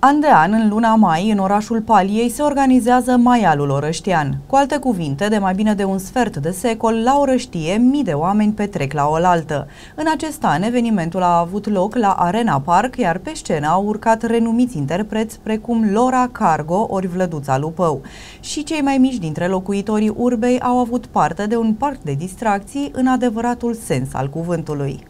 An de an, în luna mai, în orașul Paliei se organizează Maialul Orăștian. Cu alte cuvinte, de mai bine de un sfert de secol, la Orăștie, mii de oameni petrec la oaltă. În acest an, evenimentul a avut loc la Arena Park, iar pe scenă au urcat renumiți interpreți precum Lora Cargo ori Vlăduța Lupău. Și cei mai mici dintre locuitorii urbei au avut parte de un parc de distracții în adevăratul sens al cuvântului.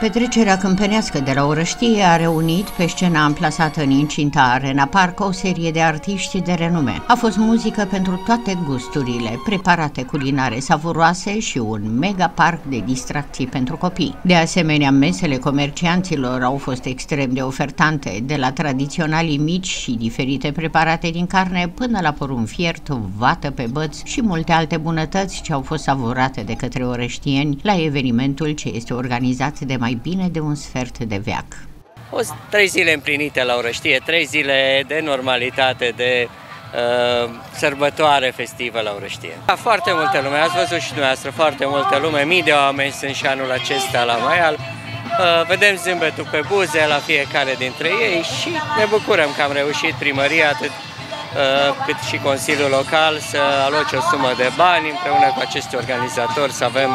Petrecerea câmpenească de la Orăștie a reunit pe scena amplasată în incinta Arena Park o serie de artiști de renume. A fost muzică pentru toate gusturile, preparate culinare savuroase și un mega parc de distracții pentru copii. De asemenea, mesele comercianților au fost extrem de ofertante, de la tradiționalii mici și diferite preparate din carne până la porumb fiert, vată pe băț și multe alte bunătăți ce au fost savurate de către orăștieni la evenimentul ce este organizat de mai bine de un sfert de veac. O trei zile împlinite la Orăștie, trei zile de normalitate, de uh, sărbătoare festivă la Orăștie. Foarte multă lume, ați văzut și dumneavoastră, foarte multă lume, mii de oameni sunt și anul acesta la Maial. Uh, vedem zâmbetul pe buze la fiecare dintre ei și ne bucurăm că am reușit primăria atât uh, cât și Consiliul Local să aloce o sumă de bani împreună cu acești organizatori să avem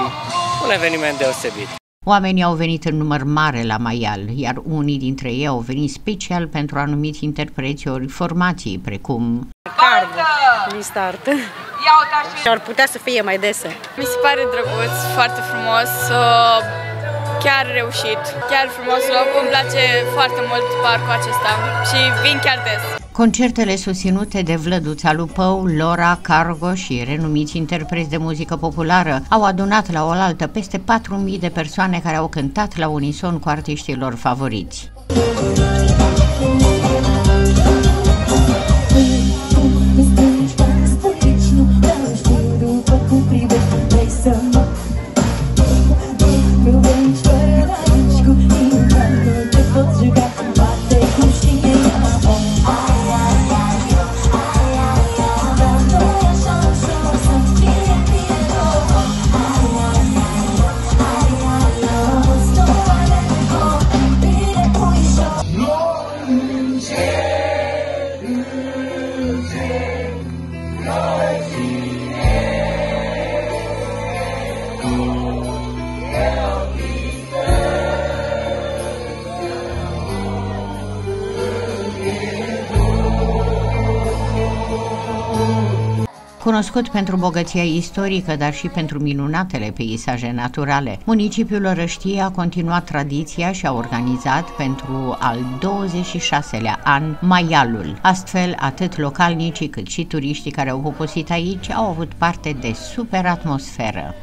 un eveniment deosebit. Oamenii au venit în număr mare la Maial, iar unii dintre ei au venit special pentru anumiți interpreți ori formații, precum Cargo, Restart. Și ar putea să fie mai dese. Mi se pare drăguț, foarte frumos, chiar reușit, chiar frumos loc, îmi place foarte mult parcul acesta și vin chiar des. Concertele susținute de Vlăduța Lupău, Lora, Cargo și renumiți interpreți de muzică populară au adunat la oaltă peste 4.000 de persoane care au cântat la unison cu artiștii lor favoriți. Cunoscut pentru bogăția istorică, dar și pentru minunatele peisaje naturale, municipiul Orăștie a continuat tradiția și a organizat pentru al 26-lea an Maialul. Astfel, atât localnicii cât și turiștii care au poposit aici au avut parte de super atmosferă.